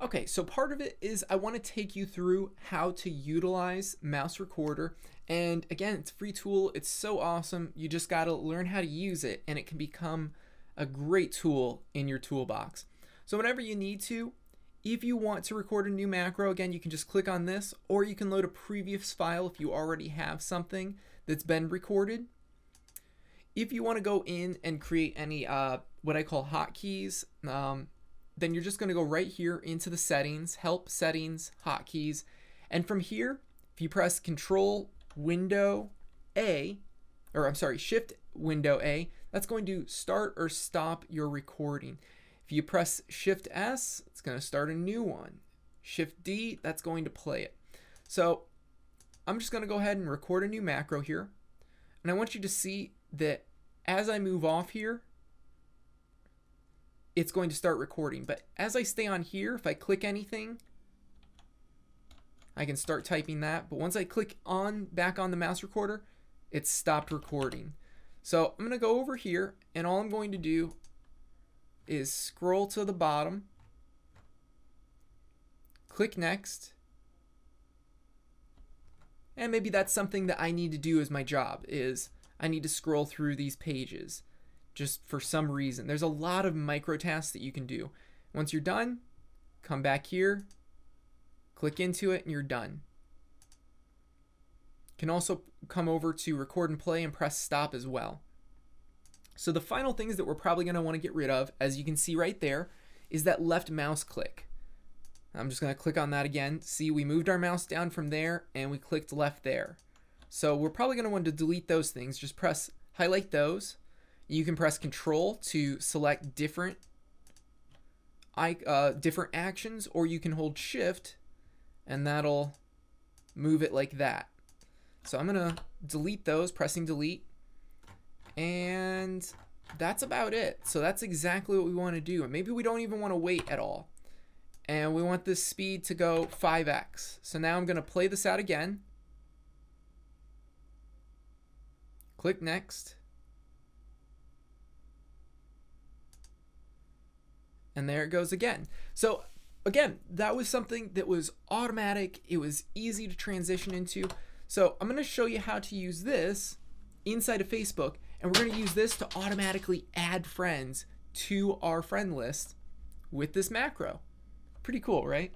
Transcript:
Okay, so part of it is I want to take you through how to utilize Mouse Recorder. And again, it's free tool. It's so awesome. You just got to learn how to use it and it can become a great tool in your toolbox. So whenever you need to, if you want to record a new macro, again, you can just click on this or you can load a previous file if you already have something that's been recorded. If you want to go in and create any uh, what I call hotkeys, um, then you're just going to go right here into the settings, help settings, hotkeys. And from here, if you press control window A, or I'm sorry, shift window A, that's going to start or stop your recording. If you press shift S, it's going to start a new one. Shift D, that's going to play it. So I'm just going to go ahead and record a new macro here. And I want you to see that as I move off here, it's going to start recording. But as I stay on here, if I click anything, I can start typing that. But once I click on back on the mouse recorder, it stopped recording. So I'm going to go over here and all I'm going to do is scroll to the bottom, click next, and maybe that's something that I need to do as my job is I need to scroll through these pages just for some reason. There's a lot of micro tasks that you can do. Once you're done, come back here, click into it, and you're done. You can also come over to record and play and press stop as well. So the final things that we're probably going to want to get rid of, as you can see right there, is that left mouse click. I'm just going to click on that again. See, we moved our mouse down from there and we clicked left there. So we're probably going to want to delete those things. Just press highlight those you can press Control to select different uh, different actions, or you can hold Shift, and that'll move it like that. So I'm gonna delete those, pressing delete, and that's about it. So that's exactly what we want to do. And maybe we don't even want to wait at all. And we want this speed to go 5x. So now I'm going to play this out again. Click next. And there it goes again. So again, that was something that was automatic. It was easy to transition into. So I'm going to show you how to use this inside of Facebook. And we're to use this to automatically add friends to our friend list with this macro. Pretty cool, right?